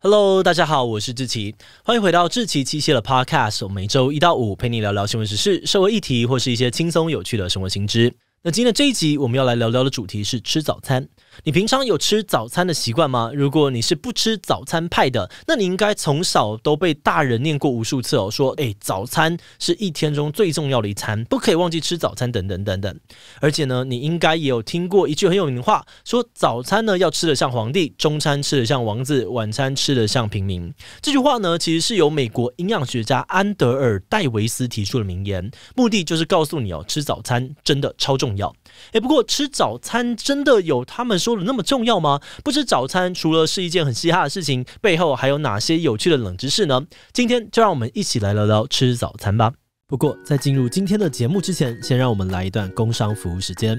Hello，大家好，我是志奇，欢迎回到志奇七夕的 Podcast。我每周一到五陪你聊聊新闻时事、社会议题，或是一些轻松有趣的生活新知。那今天的这一集我们要来聊聊的主题是吃早餐。你平常有吃早餐的习惯吗？如果你是不吃早餐派的，那你应该从小都被大人念过无数次哦，说诶，早餐是一天中最重要的一餐，不可以忘记吃早餐，等等等等。而且呢，你应该也有听过一句很有名的话，说早餐呢要吃得像皇帝，中餐吃得像王子，晚餐吃得像平民。这句话呢，其实是由美国营养学家安德尔戴维斯提出的名言，目的就是告诉你哦，吃早餐真的超重要。诶，不过吃早餐真的有他们说说的那么重要吗？不吃早餐除了是一件很嘻哈的事情，背后还有哪些有趣的冷知识呢？今天就让我们一起来聊聊吃早餐吧。不过在进入今天的节目之前，先让我们来一段工商服务时间。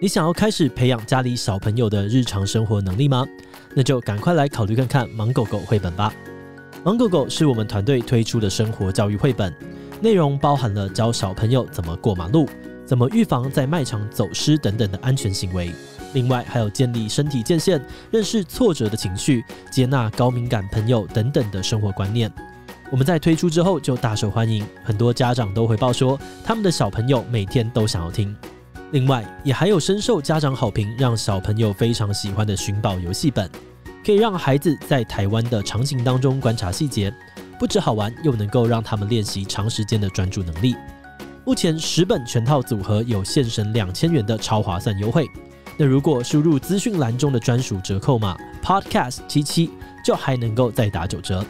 你想要开始培养家里小朋友的日常生活能力吗？那就赶快来考虑看看盲狗狗绘本吧。盲狗狗是我们团队推出的生活教育绘本，内容包含了教小朋友怎么过马路。怎么预防在卖场走失等等的安全行为？另外还有建立身体界限、认识挫折的情绪、接纳高敏感朋友等等的生活观念。我们在推出之后就大受欢迎，很多家长都回报说，他们的小朋友每天都想要听。另外也还有深受家长好评，让小朋友非常喜欢的寻宝游戏本，可以让孩子在台湾的场景当中观察细节，不止好玩，又能够让他们练习长时间的专注能力。目前十本全套组合有现省两千元的超划算优惠，那如果输入资讯栏中的专属折扣码 Podcast 七七，就还能够再打九折。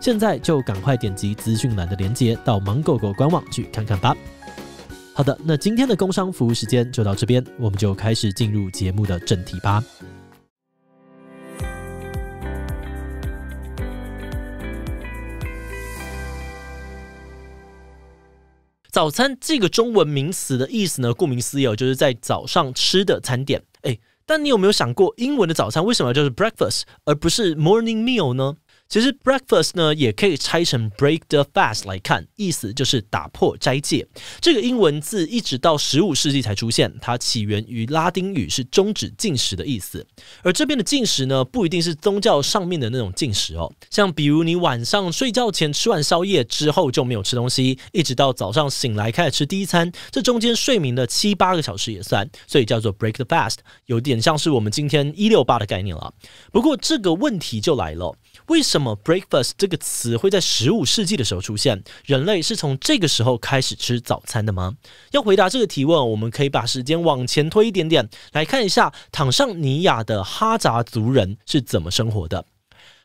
现在就赶快点击资讯栏的链接，到芒狗狗官网去看看吧。好的，那今天的工商服务时间就到这边，我们就开始进入节目的正题吧。早餐这个中文名词的意思呢，顾名思义，就是在早上吃的餐点。诶，但你有没有想过，英文的早餐为什么就是 breakfast 而不是 morning meal 呢？其实 breakfast 呢也可以拆成 break the fast 来看，意思就是打破斋戒。这个英文字一直到十五世纪才出现，它起源于拉丁语，是终止进食的意思。而这边的进食呢，不一定是宗教上面的那种进食哦，像比如你晚上睡觉前吃完宵夜之后就没有吃东西，一直到早上醒来开始吃第一餐，这中间睡眠的七八个小时也算，所以叫做 break the fast，有点像是我们今天一六八的概念了。不过这个问题就来了。为什么么 breakfast 这个词会在十五世纪的时候出现？人类是从这个时候开始吃早餐的吗？要回答这个提问，我们可以把时间往前推一点点，来看一下坦桑尼亚的哈扎族人是怎么生活的。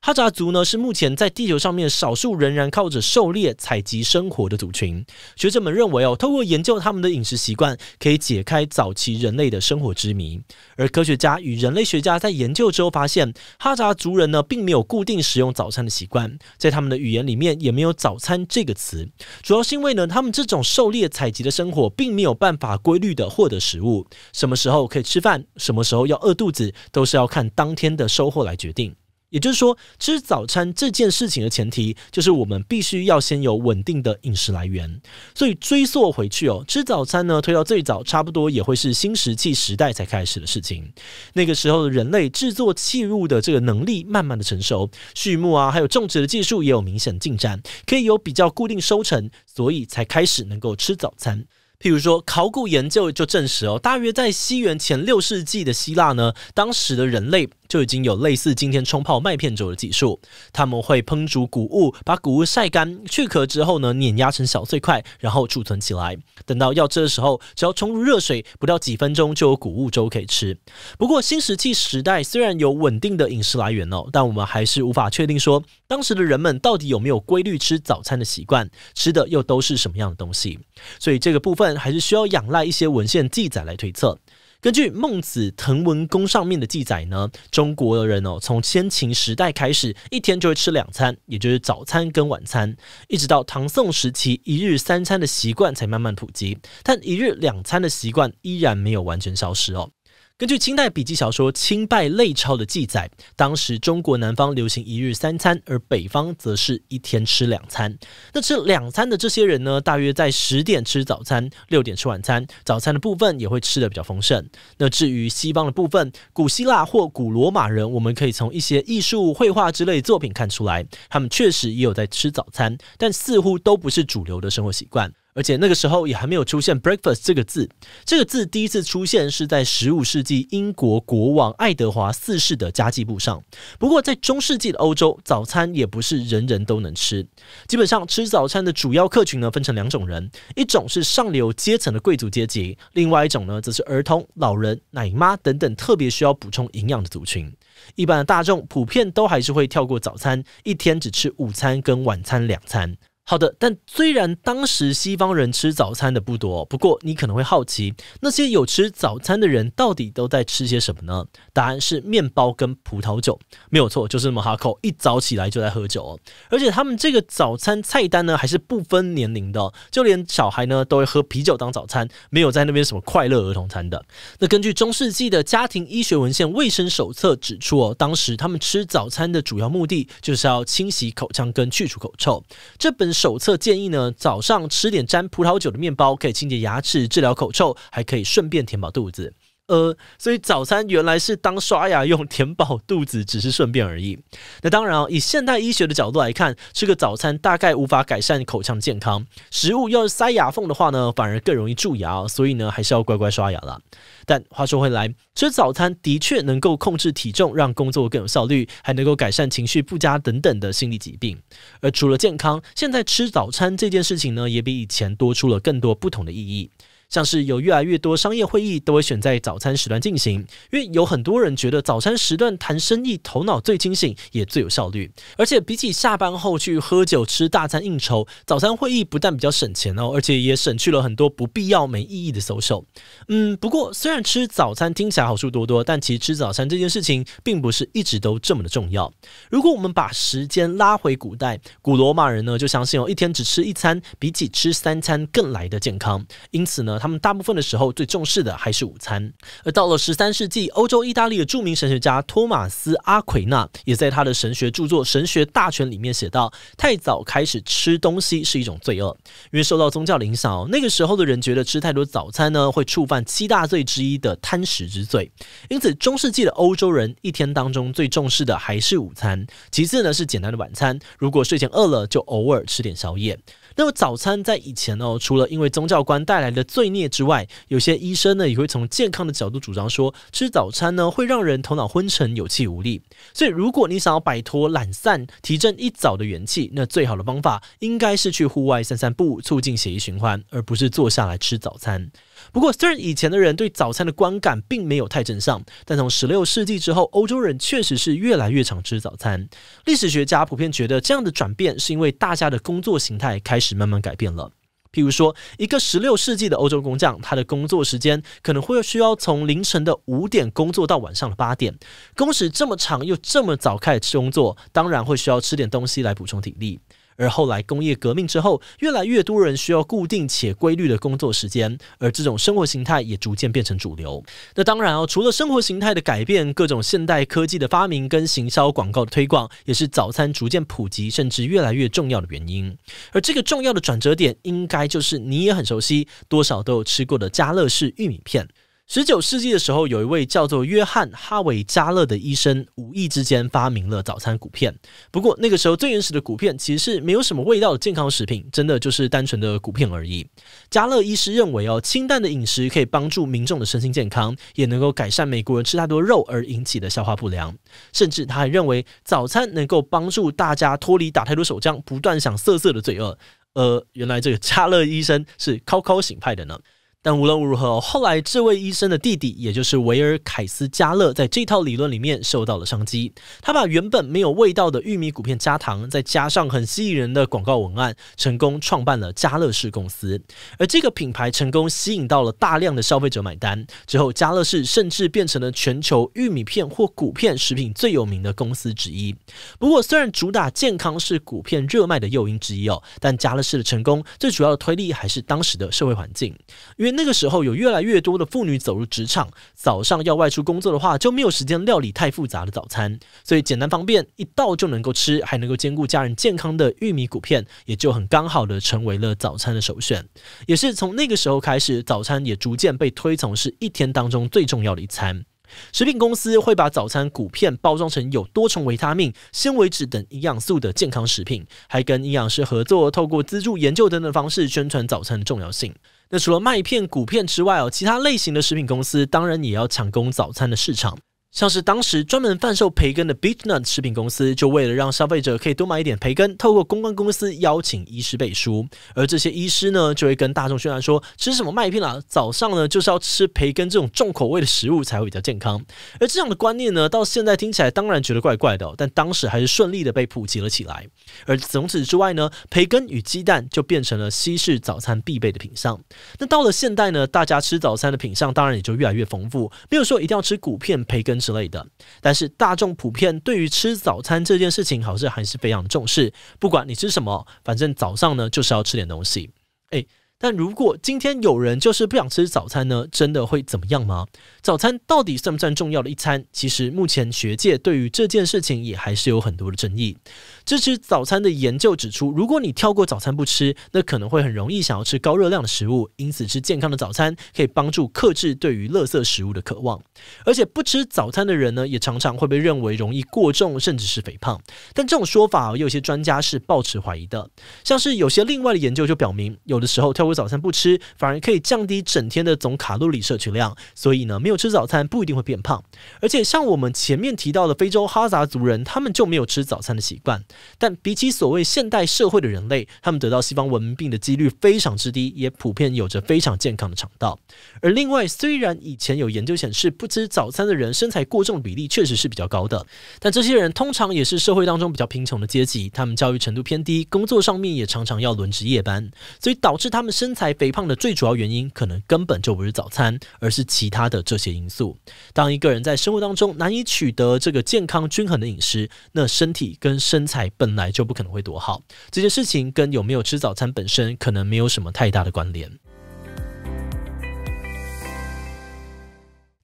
哈扎族呢是目前在地球上面少数仍然靠着狩猎采集生活的族群。学者们认为哦，透过研究他们的饮食习惯，可以解开早期人类的生活之谜。而科学家与人类学家在研究之后发现，哈扎族人呢并没有固定食用早餐的习惯，在他们的语言里面也没有早餐这个词。主要是因为呢，他们这种狩猎采集的生活并没有办法规律的获得食物，什么时候可以吃饭，什么时候要饿肚子，都是要看当天的收获来决定。也就是说，吃早餐这件事情的前提，就是我们必须要先有稳定的饮食来源。所以追溯回去哦，吃早餐呢，推到最早，差不多也会是新石器时代才开始的事情。那个时候的人类制作器物的这个能力慢慢的成熟，畜牧啊，还有种植的技术也有明显进展，可以有比较固定收成，所以才开始能够吃早餐。譬如说，考古研究就证实哦，大约在西元前六世纪的希腊呢，当时的人类。就已经有类似今天冲泡麦片粥的技术，他们会烹煮谷物，把谷物晒干、去壳之后呢，碾压成小碎块，然后储存起来。等到要吃的时候，只要冲入热水，不到几分钟就有谷物粥可以吃。不过新石器时代虽然有稳定的饮食来源哦，但我们还是无法确定说当时的人们到底有没有规律吃早餐的习惯，吃的又都是什么样的东西。所以这个部分还是需要仰赖一些文献记载来推测。根据《孟子滕文公》上面的记载呢，中国人哦，从先秦时代开始，一天就会吃两餐，也就是早餐跟晚餐，一直到唐宋时期，一日三餐的习惯才慢慢普及，但一日两餐的习惯依然没有完全消失哦。根据清代笔记小说《清拜类钞》的记载，当时中国南方流行一日三餐，而北方则是一天吃两餐。那吃两餐的这些人呢，大约在十点吃早餐，六点吃晚餐。早餐的部分也会吃的比较丰盛。那至于西方的部分，古希腊或古罗马人，我们可以从一些艺术、绘画之类作品看出来，他们确实也有在吃早餐，但似乎都不是主流的生活习惯。而且那个时候也还没有出现 breakfast 这个字，这个字第一次出现是在十五世纪英国国王爱德华四世的家计簿上。不过在中世纪的欧洲，早餐也不是人人都能吃。基本上吃早餐的主要客群呢，分成两种人：一种是上流阶层的贵族阶级，另外一种呢，则是儿童、老人、奶妈等等特别需要补充营养的族群。一般的大众普遍都还是会跳过早餐，一天只吃午餐跟晚餐两餐。好的，但虽然当时西方人吃早餐的不多，不过你可能会好奇，那些有吃早餐的人到底都在吃些什么呢？答案是面包跟葡萄酒，没有错，就是那么哈口，一早起来就在喝酒哦。而且他们这个早餐菜单呢，还是不分年龄的，就连小孩呢都会喝啤酒当早餐，没有在那边什么快乐儿童餐的。那根据中世纪的家庭医学文献卫生手册指出哦，当时他们吃早餐的主要目的就是要清洗口腔跟去除口臭。这本。手册建议呢，早上吃点沾葡萄酒的面包，可以清洁牙齿、治疗口臭，还可以顺便填饱肚子。呃，所以早餐原来是当刷牙用，填饱肚子只是顺便而已。那当然啊，以现代医学的角度来看，吃个早餐大概无法改善口腔健康。食物要是塞牙缝的话呢，反而更容易蛀牙，所以呢，还是要乖乖刷牙了。但话说回来，吃早餐的确能够控制体重，让工作更有效率，还能够改善情绪不佳等等的心理疾病。而除了健康，现在吃早餐这件事情呢，也比以前多出了更多不同的意义。像是有越来越多商业会议都会选在早餐时段进行，因为有很多人觉得早餐时段谈生意头脑最清醒，也最有效率。而且比起下班后去喝酒吃大餐应酬，早餐会议不但比较省钱哦，而且也省去了很多不必要没意义的 social。嗯，不过虽然吃早餐听起来好处多多，但其实吃早餐这件事情并不是一直都这么的重要。如果我们把时间拉回古代，古罗马人呢就相信哦，一天只吃一餐，比起吃三餐更来的健康。因此呢。他们大部分的时候最重视的还是午餐，而到了十三世纪，欧洲意大利的著名神学家托马斯·阿奎那也在他的神学著作《神学大全》里面写道：太早开始吃东西是一种罪恶，因为受到宗教的影响，那个时候的人觉得吃太多早餐呢会触犯七大罪之一的贪食之罪，因此中世纪的欧洲人一天当中最重视的还是午餐，其次呢是简单的晚餐，如果睡前饿了就偶尔吃点宵夜。那么早餐在以前呢，除了因为宗教观带来的罪孽之外，有些医生呢也会从健康的角度主张说，吃早餐呢会让人头脑昏沉、有气无力。所以如果你想要摆脱懒散、提振一早的元气，那最好的方法应该是去户外散散步，促进血液循环，而不是坐下来吃早餐。不过，虽然以前的人对早餐的观感并没有太正向，但从十六世纪之后，欧洲人确实是越来越常吃早餐。历史学家普遍觉得，这样的转变是因为大家的工作形态开始慢慢改变了。譬如说，一个十六世纪的欧洲工匠，他的工作时间可能会需要从凌晨的五点工作到晚上的八点，工时这么长又这么早开始工作，当然会需要吃点东西来补充体力。而后来工业革命之后，越来越多人需要固定且规律的工作时间，而这种生活形态也逐渐变成主流。那当然哦，除了生活形态的改变，各种现代科技的发明跟行销广告的推广，也是早餐逐渐普及甚至越来越重要的原因。而这个重要的转折点，应该就是你也很熟悉，多少都有吃过的家乐氏玉米片。十九世纪的时候，有一位叫做约翰·哈维·加勒的医生，无意之间发明了早餐谷片。不过那个时候最原始的谷片其实是没有什么味道的健康食品，真的就是单纯的谷片而已。加勒医师认为哦，清淡的饮食可以帮助民众的身心健康，也能够改善美国人吃太多肉而引起的消化不良。甚至他还认为早餐能够帮助大家脱离打太多手枪、不断想色色的罪恶。呃，原来这个加勒医生是 高高醒派的呢。但无论如何，后来这位医生的弟弟，也就是维尔凯斯加勒，在这套理论里面受到了商机。他把原本没有味道的玉米谷片加糖，再加上很吸引人的广告文案，成功创办了家乐氏公司。而这个品牌成功吸引到了大量的消费者买单之后，家乐氏甚至变成了全球玉米片或谷片食品最有名的公司之一。不过，虽然主打健康是谷片热卖的诱因之一哦，但加乐氏的成功最主要的推力还是当时的社会环境，因为。为那个时候有越来越多的妇女走入职场，早上要外出工作的话，就没有时间料理太复杂的早餐，所以简单方便，一道就能够吃，还能够兼顾家人健康的玉米谷片，也就很刚好的成为了早餐的首选。也是从那个时候开始，早餐也逐渐被推崇是一天当中最重要的一餐。食品公司会把早餐谷片包装成有多重维他命、纤维质等营养素的健康食品，还跟营养师合作，透过资助研究等等方式宣传早餐的重要性。那除了麦片、谷片之外哦，其他类型的食品公司当然也要抢攻早餐的市场。像是当时专门贩售培根的 Beechnut 食品公司，就为了让消费者可以多买一点培根，透过公关公司邀请医师背书，而这些医师呢，就会跟大众宣传说，吃什么麦片啊，早上呢就是要吃培根这种重口味的食物才会比较健康。而这样的观念呢，到现在听起来当然觉得怪怪的，但当时还是顺利的被普及了起来。而从此之外呢，培根与鸡蛋就变成了西式早餐必备的品相。那到了现代呢，大家吃早餐的品相当然也就越来越丰富，没有说一定要吃谷片、培根。之类的，但是大众普遍对于吃早餐这件事情，好像还是非常重视。不管你吃什么，反正早上呢就是要吃点东西。诶。但如果今天有人就是不想吃早餐呢，真的会怎么样吗？早餐到底算不算重要的一餐？其实目前学界对于这件事情也还是有很多的争议。支持早餐的研究指出，如果你跳过早餐不吃，那可能会很容易想要吃高热量的食物。因此，吃健康的早餐可以帮助克制对于垃圾食物的渴望。而且，不吃早餐的人呢，也常常会被认为容易过重，甚至是肥胖。但这种说法，有些专家是抱持怀疑的。像是有些另外的研究就表明，有的时候跳早餐不吃，反而可以降低整天的总卡路里摄取量，所以呢，没有吃早餐不一定会变胖。而且像我们前面提到的非洲哈萨族人，他们就没有吃早餐的习惯。但比起所谓现代社会的人类，他们得到西方文明病的几率非常之低，也普遍有着非常健康的肠道。而另外，虽然以前有研究显示，不吃早餐的人身材过重的比例确实是比较高的，但这些人通常也是社会当中比较贫穷的阶级，他们教育程度偏低，工作上面也常常要轮值夜班，所以导致他们。身材肥胖的最主要原因，可能根本就不是早餐，而是其他的这些因素。当一个人在生活当中难以取得这个健康均衡的饮食，那身体跟身材本来就不可能会多好。这件事情跟有没有吃早餐本身，可能没有什么太大的关联。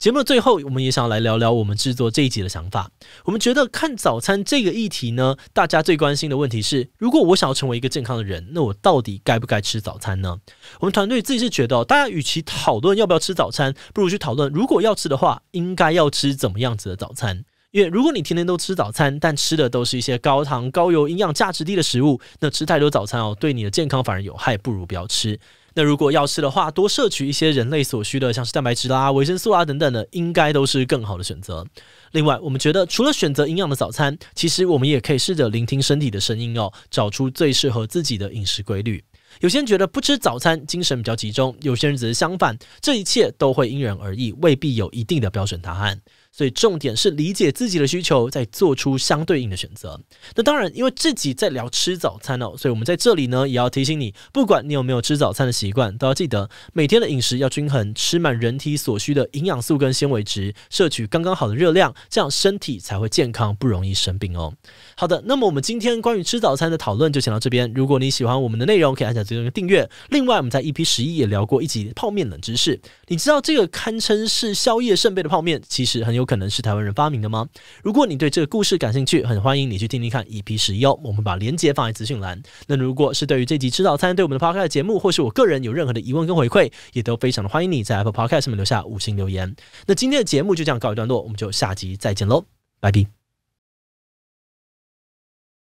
节目的最后，我们也想来聊聊我们制作这一集的想法。我们觉得看早餐这个议题呢，大家最关心的问题是：如果我想要成为一个健康的人，那我到底该不该吃早餐呢？我们团队自己是觉得，大家与其讨论要不要吃早餐，不如去讨论如果要吃的话，应该要吃怎么样子的早餐。因为如果你天天都吃早餐，但吃的都是一些高糖、高油、营养价值低的食物，那吃太多早餐哦，对你的健康反而有害，不如不要吃。那如果要吃的话，多摄取一些人类所需的，像是蛋白质啦、维生素啊等等的，应该都是更好的选择。另外，我们觉得除了选择营养的早餐，其实我们也可以试着聆听身体的声音哦，找出最适合自己的饮食规律。有些人觉得不吃早餐精神比较集中，有些人则是相反，这一切都会因人而异，未必有一定的标准答案。所以重点是理解自己的需求，再做出相对应的选择。那当然，因为自己在聊吃早餐哦，所以我们在这里呢，也要提醒你，不管你有没有吃早餐的习惯，都要记得每天的饮食要均衡，吃满人体所需的营养素跟纤维质，摄取刚刚好的热量，这样身体才会健康，不容易生病哦。好的，那么我们今天关于吃早餐的讨论就先到这边。如果你喜欢我们的内容，可以按下最后一个订阅。另外，我们在 EP 十一也聊过一集泡面冷知识。你知道这个堪称是宵夜圣杯的泡面，其实很有。可能是台湾人发明的吗？如果你对这个故事感兴趣，很欢迎你去听听看 EP 十一哦。我们把链接放在资讯栏。那如果是对于这集吃早餐对我们的 Podcast 节目，或是我个人有任何的疑问跟回馈，也都非常的欢迎你在 Apple Podcast 上面留下五星留言。那今天的节目就这样告一段落，我们就下集再见喽，拜拜。